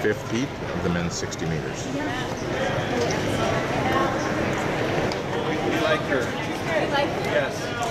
Fifth heat of the men's 60 meters. Yeah. We like her. We like her. Yes.